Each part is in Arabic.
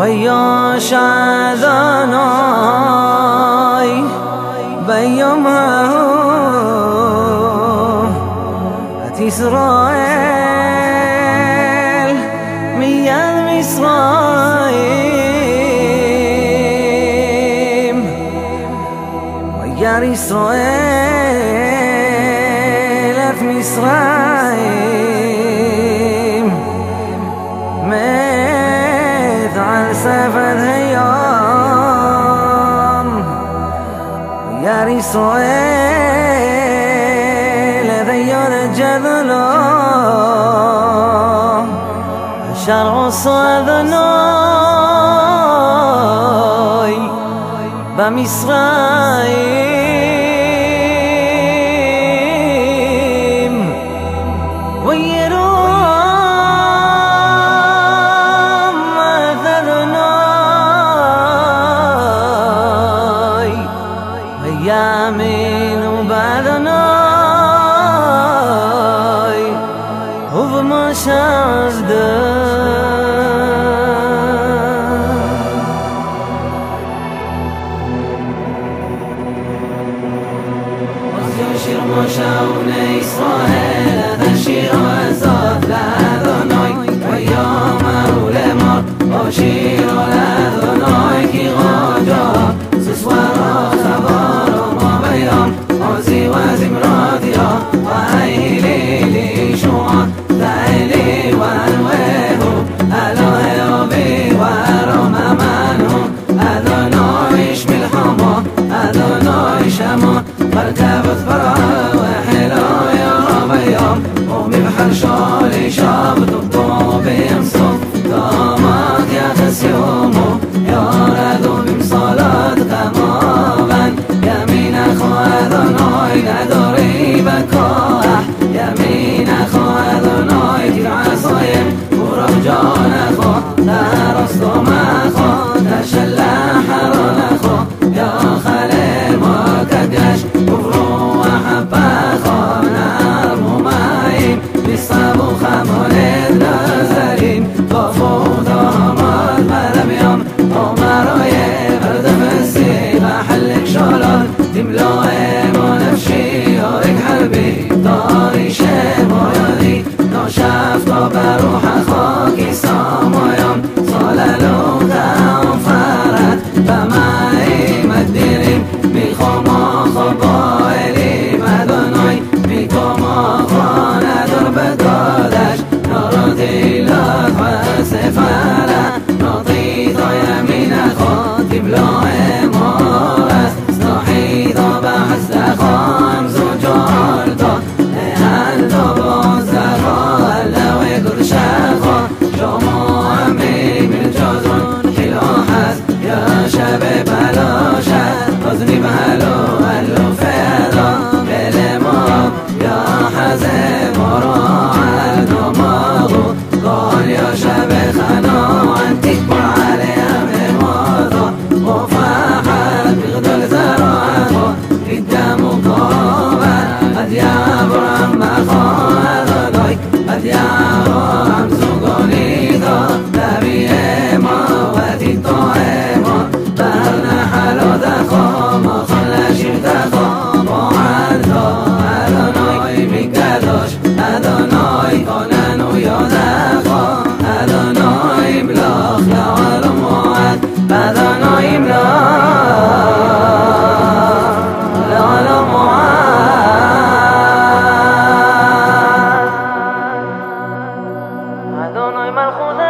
ويا شاذاناي بيومه إسرائيل ميان مصرايم ويار إسرائيل في مصرايم سيف الهيام. يا رسول ذيون الجذل شرع صدناي بمصرائي I'm in. لازم راضية. وعيلي لي شوعة. تعالي والويه ألوه بي ورم أمانه أدو نعيش بالحمى. أدو نعيش أما مركبة فرعة وحلو يا ربي يوم ومي بحر شولي شاب طبطو بيمصو دامك يا تسيومو يا ربي محلك شرار تملأ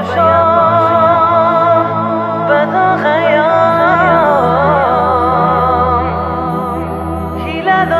عطشان بدا غيام هلال